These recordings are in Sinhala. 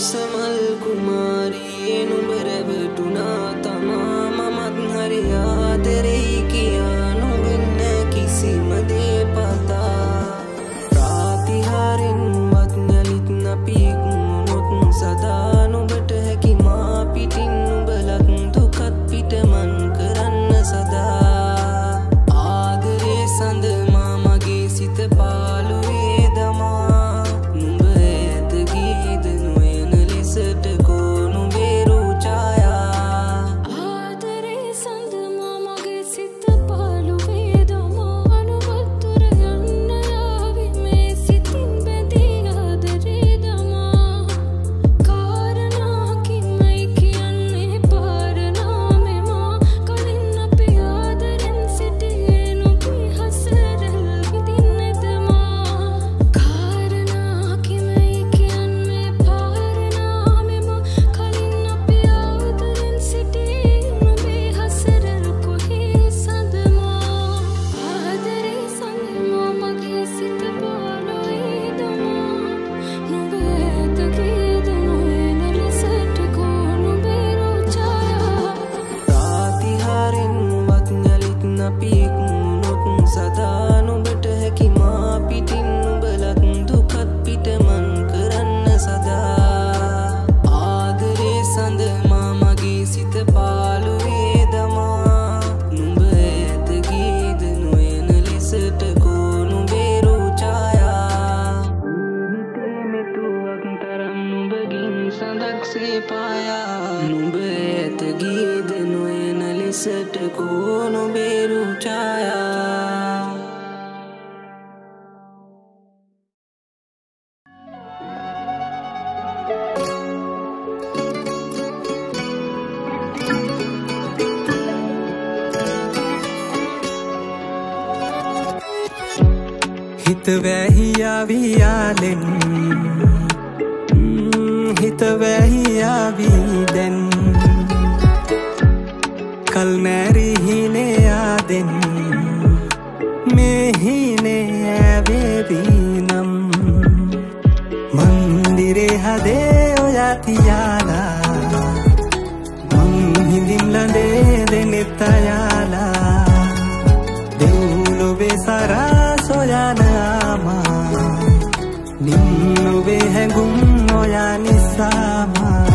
closer වැහියාවියාලෙන් හිත වැහියාවී දැන් කල් මැරිහිනයාදෙන් මෙහිනේ ඇවේවී නම් මන්දිරේ හදේ ඔයාතියාලා මං හිඳින් ලඳේ දෙනෙත්තයාලා දෙව්ලොවේ සරා නින්නොවේ හැඟුම් ඔයා නිසාමා.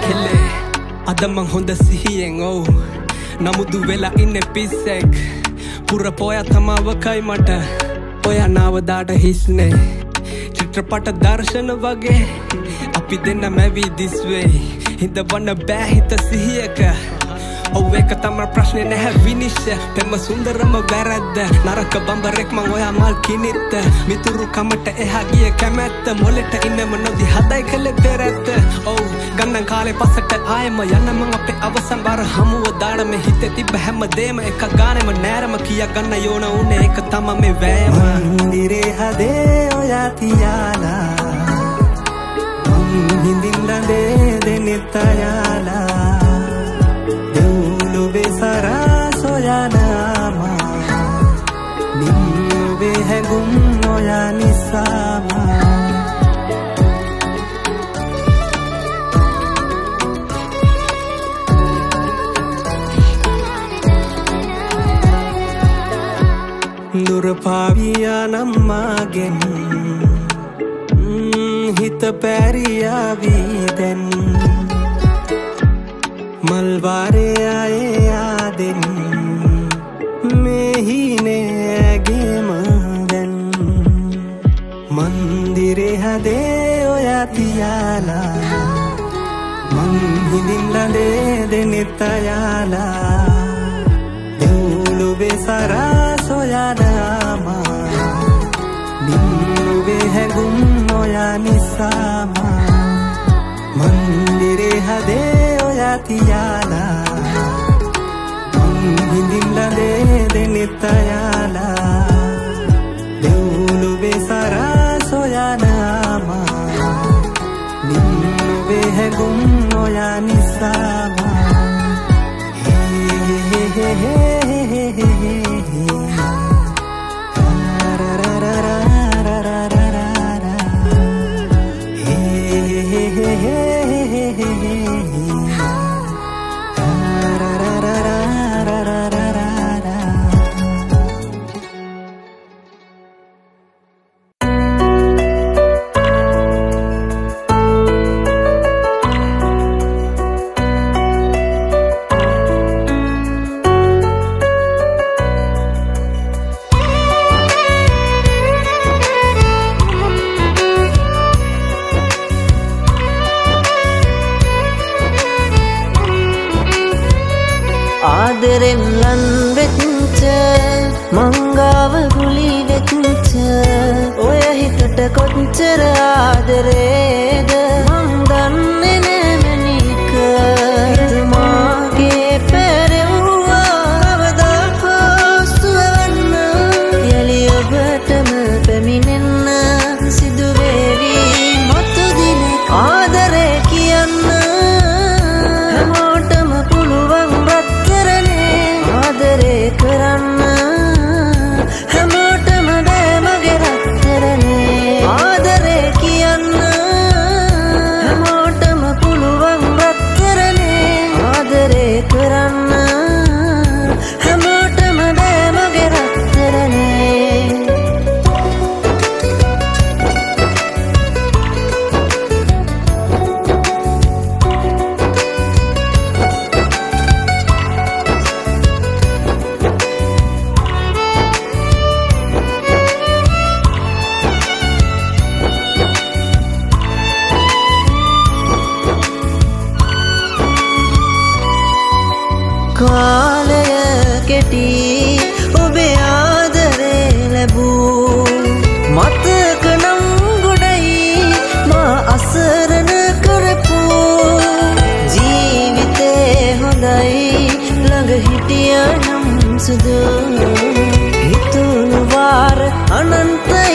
කෙල්ලේ අදමං හොඳ සිහියෙන් ඔවු. නමුදු වෙලා ඉන්න පිස්සෙක්. පුර පොය තමාවකයි මට. ඔය නාවදාට හිස්නේ. චිත්‍රපට දර්ශන වගේ අපි දෙන්න මැවී දිස්වෙයි හිද වන්න බෑහිත සිහියක. ඔව් එක තම ප්‍රශ්නය නැහැ විනිශ්්‍ය පෙම සුන්දරම වැරැද්ද. නරක බම්බරෙක් මං ඔයා මල් කිනිත්ත. මිතුරු කමට එහා ගිය කැමැත්ත. මොලෙට ඉන්නම නොදි හදයි කළ පෙරැත්ත. ඔව් ගන්නන් කාලෙ පසට ආයම යන්නම අපේ අවසන් බර හමුව දාඩම හිත තිබ හැම දේම එක ගානෙම නෑරම කිය ගන්න යෝන උනේ. එක තම මේ වෑම මන්දිරේ හදේ ඔයාතියාලා මං හිඳින් ලඳේ දෙනෙත්තයාලා. දෙව්ලොවේ සරා සොයනාමා. නින්නොවේ හැඟුම් ඔයා නිසාමා. දුරපාවියා නම්මාගෙන් හිත පැරියාවී. මං හිඳින් ලඳේ දෙනෙත්තයාලා දෙව්ලොවේ සරා සොයනාමා නින්නුවේ හැඟුම් ඔයා නිසාමා. මන්දිරේ හදේ ඔයාතියාලා මං හිඳින් ලඳේ දෙනෙත්තයාලා ඔයා නිසාමා ආදරෙන් ලන් වෙච්ච මංගාව ගුලි වෙච්ච ඔය හිතට කොච්චර ආදරේද? හොඳයි ළඟ හිටියනම් සුදු හිතුණු වාර අනන්තයි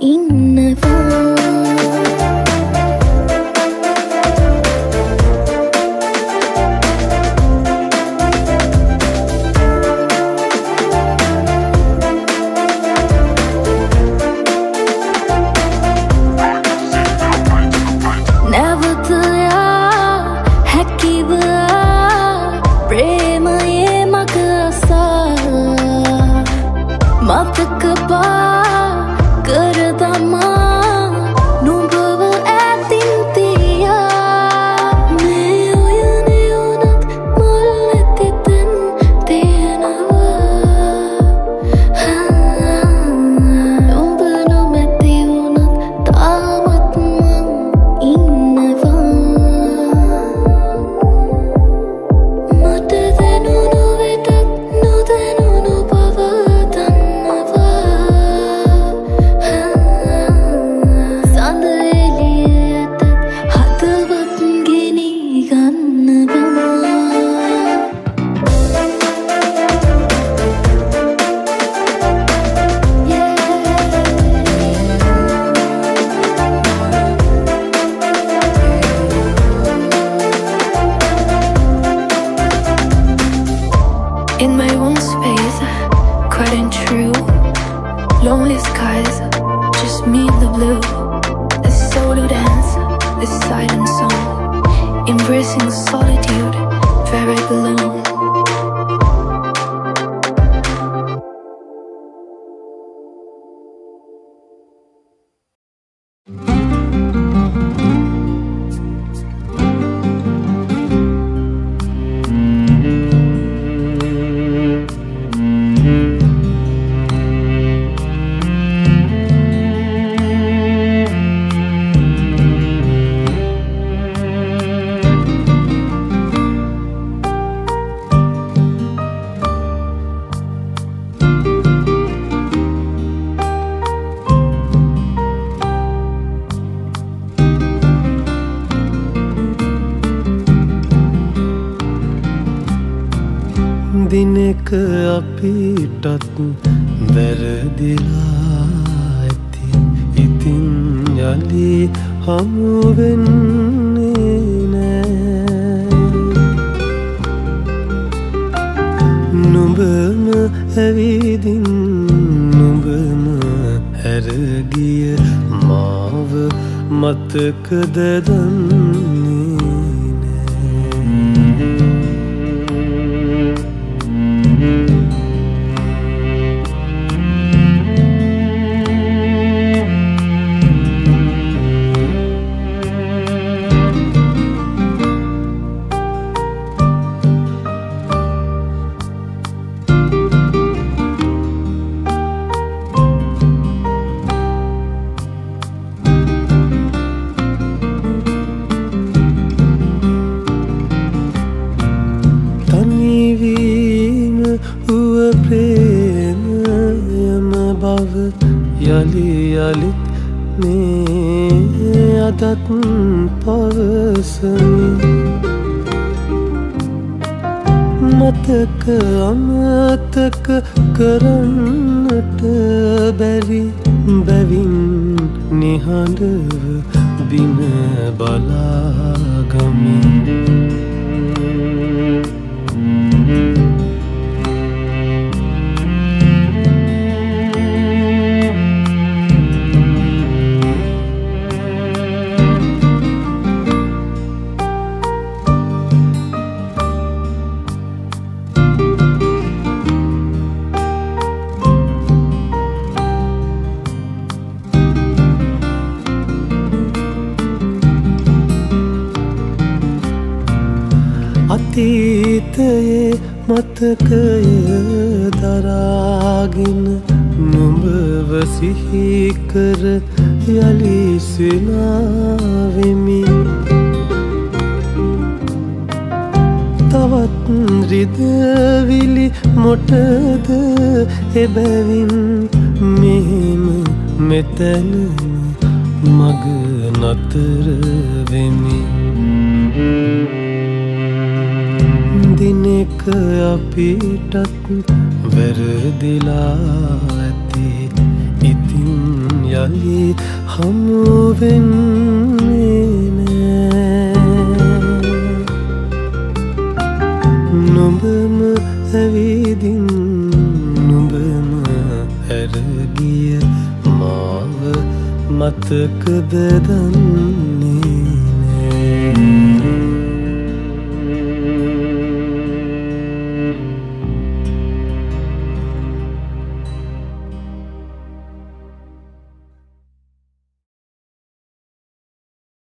in 风 දිනක අපිටත් වැරදිලා ඇති. ඉතින් යලි හමුවෙන්නේ නෑ. නුඹම ඇවිදින් නුඹම හැරගිය මාව මතකද දන්නේ? පවසමි. මතක අමතක කරන්නට බැරි බැවින් නිහඬව බිම බලාගමි. දරාගෙන නුඹව සිහිකර යළි සිනාවෙමි තවත් රිදවිලි මොටද එබැවින් මෙහෙම මෙතැනම මග නතර වෙමි. දිනෙක අපිටත් වැරදිලා ඇති. ඉතින් යළි හමුවෙන්නේ නෑ. නොඹම ඇවිදින් නුඹම හැරගිය මාව මතකද දන්නේ